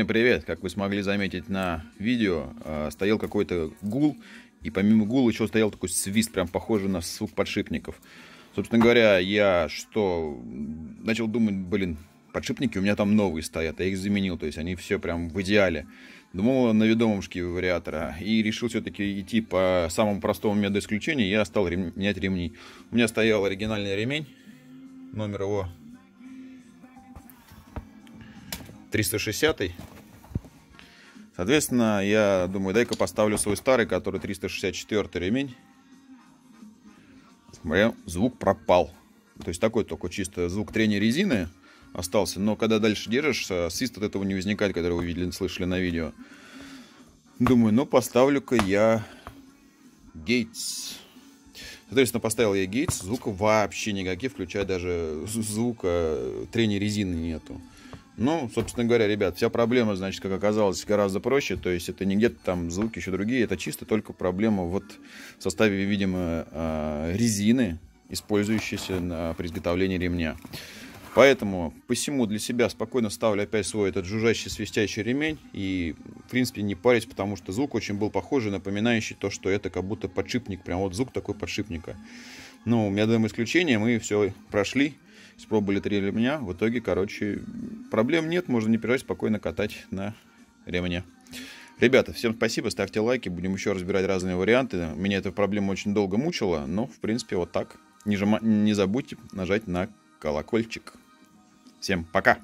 Всем привет! Как вы смогли заметить на видео, э, стоял какой-то гул, и помимо гула еще стоял такой свист, прям похожий на звук подшипников. Собственно говоря, я что, начал думать, блин, подшипники у меня там новые стоят, я их заменил, то есть они все прям в идеале. Думал на ведомом шкиве вариатора и решил все-таки идти по самому простому методу исключения, я стал менять ремни. У меня стоял оригинальный ремень, номер его 360 Соответственно, я думаю, дай-ка поставлю свой старый, который 364 ремень. Смотря, звук пропал. То есть такой только чисто звук трения резины остался. Но когда дальше держишь, свист от этого не возникает, который вы видели, слышали на видео. Думаю, ну поставлю-ка я Гейтс. Соответственно, поставил я Гейтс, звука вообще никаких, включая даже звука трения резины нету. Ну, собственно говоря, ребят, вся проблема, значит, как оказалось, гораздо проще. То есть это не где-то там звуки еще другие, это чисто только проблема вот в составе, видимо, а, резины, использующейся при изготовлении ремня. Поэтому посему для себя спокойно ставлю опять свой этот жужжащий свистящий ремень и, в принципе, не парить, потому что звук очень был похожий, напоминающий то, что это как будто подшипник, прям вот звук такой подшипника. Ну, методом исключения мы все прошли, испробовали три ремня, в итоге, короче, проблем нет, можно не переживать, спокойно катать на ремне. Ребята, всем спасибо, ставьте лайки, будем еще разбирать разные варианты. Меня эта проблема очень долго мучила, но, в принципе, вот так. Не, жима... не забудьте нажать на колокольчик. Всем пока!